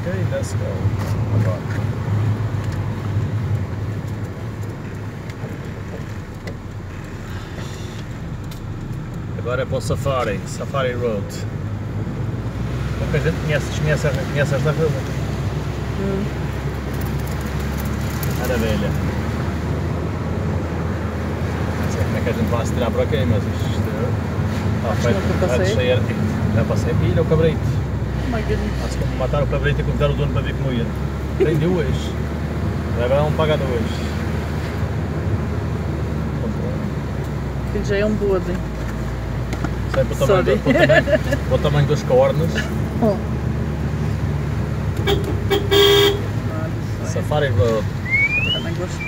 Ok, let's go. Agora. Agora é para o Safari, Safari Road. Pouca gente conhece, conhece, conhece esta rua. Hum. Maravilha. Não sei como é que a gente vai se tirar por aqui, mas isto está Acho feito. que. Já passei. E olha o cabrito. Oh my goodness. Acho que vou matar o cabrito e convidar o dono para vir como ir. Tem duas. Leva um, paga duas. Aquilo já é um bode. Sei para o tamanho, Sorry. para o tamanho, para o tamanho dos cornos. Oh. Não. Safari Road. Também gosto.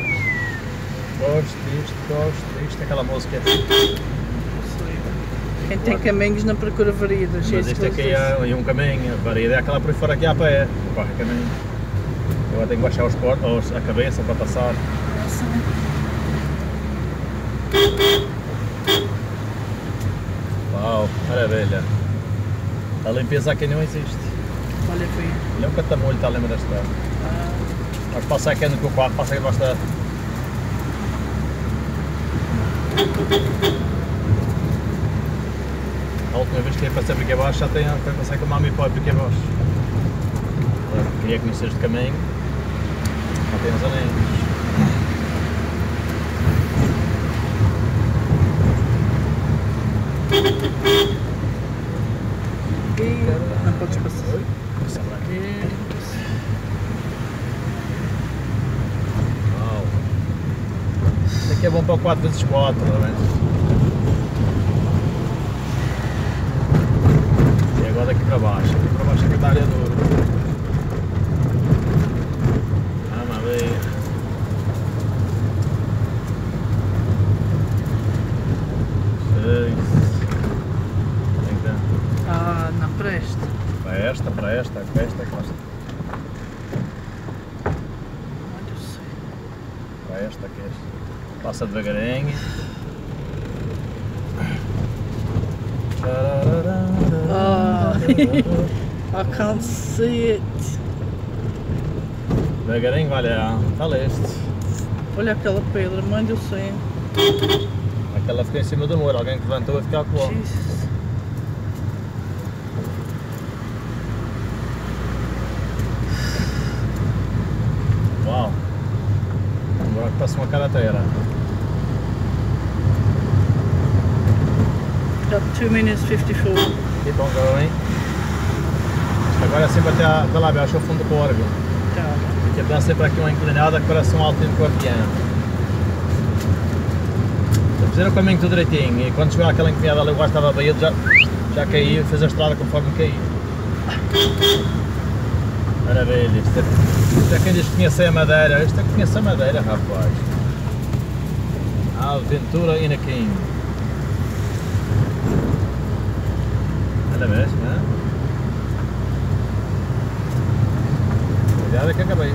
Gosto disto, gosto disto. Aquela música. Não sei. Quem tem caminhos não procura variedades. Mas isto aqui é, é um caminho. A variedade é aquela por fora aqui a pé. Corre caminho. Agora tenho que baixar os cornos, a cabeça para passar. Uau, maravilha. A limpeza aqui não existe. Olha, foi. Olha o catamolho está a lembrar desta. Ah, Mas passa aqui no teu quarto, passa aqui bastante. A última vez que ia passar por aqui abaixo já tenho, foi passar com a mami para aqui abaixo. Agora, Queria conhecer este caminho. Não tem os anéis. não podes passar. Passar por aqui. Uau. Isto aqui é bom para o 4x4, não é? E agora daqui para baixo. Aqui para baixo é que área dura. Vamos ver. Seis. Tem que dar. Ah, não. Para esta, para esta, para esta, para esta, sei. para esta, que é esta. Passa devagarinho. Ah. I can't see it. Devagarinho, olha, está leste. Olha aquela pedra, mãe do céu. Aquela ficou em cima do muro, alguém que levantou a ficar com ela. Uau! Agora que passa uma carateira. Got 2 minutes 54. Keep on going. Agora é sempre até, a- até lá abaixo, ao fundo do córrego. Tá. Dá sempre aqui uma inclinada que parece um altinho com avião. Fizeram o caminho tudo direitinho e quando chegou àquela inclinada ali o gajo estava baído, já, já caiu e fez a estrada conforme caiu. Maravilha, isto é, isto é quem diz que conhece a Madeira, isto é que conhece a Madeira, rapaz. Aventura Inaquim. Olha mesmo, né? Cuidado com a cabeça.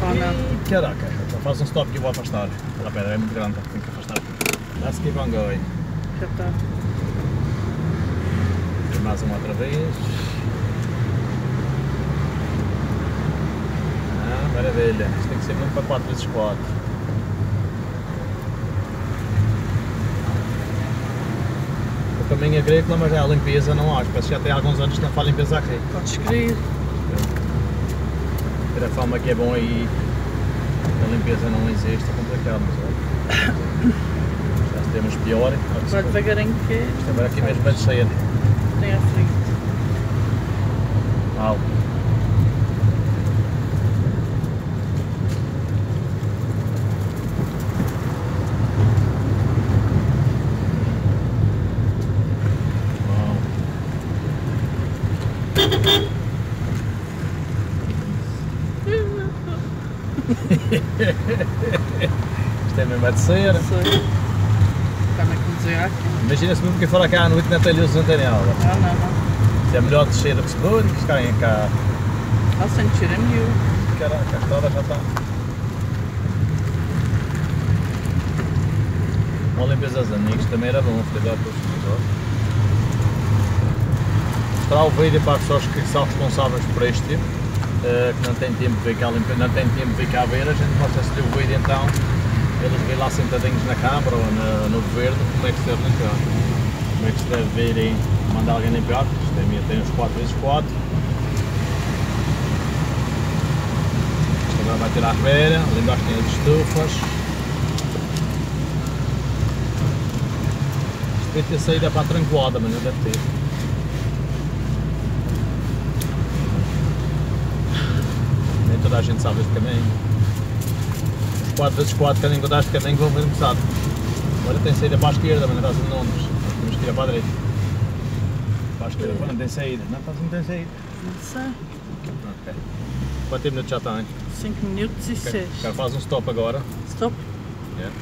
Oh não. E caraca, então faz um stop que eu vou afastar. Aquela pedra é muito grande, tenho que afastar. Let's keep on going. Já está. Mais uma outra vez. Ah, maravilha. Isto tem que ser muito para 4x4. O caminho agrícola, mas é a limpeza não acho. Parece que já tem alguns anos que não faz limpeza aqui. Podes escrever. Ter a fama que é bom aí. A limpeza não existe, é complicado, mas olha. Já temos pior. for- devagarinho que agora aqui mesmo cheia de. tem à frente. Mal. Isto é mesmo a aqui? Imagina-se mesmo que fora cá à noite na telha não tem nada. Ah, não, não. Se é melhor descer que subir, que ficarem cá. Them you. que era, que a estrada já está. Uma limpeza aos amigos também era bom, fazer para os escritórios. Mostrar o vídeo para as pessoas que são responsáveis por este tipo, eh, que não têm tempo de vir cá, limpe- não têm tempo de vir cá ver, a gente mostra-se o vídeo então, eles vêm lá sentadinhos na Câmara ou na- no Governo, como é que se deve limpar. Como é que se deve vir e mandar alguém limpar, isto tem, tem uns 4x4. Isto agora vai ter a arveira, ali embaixo tem as estufas. Isto devia ter saída para a tranquilada, mas não deve ter. Toda a gente sabe este caminho. Os 4x4 que encontrar este caminho vão ver começado. Agora tem saída para a esquerda, mas não estás em Londres. Temos que ir para a direita. Para a esquerda, não tem saída. Não, estás não tem saída. Não sei. Ok. Quanto tempo já tem? 5 minutos e Ok. 6. Quero fazer um stop agora. Stop. Yeah.